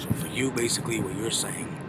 So for you, basically, what you're saying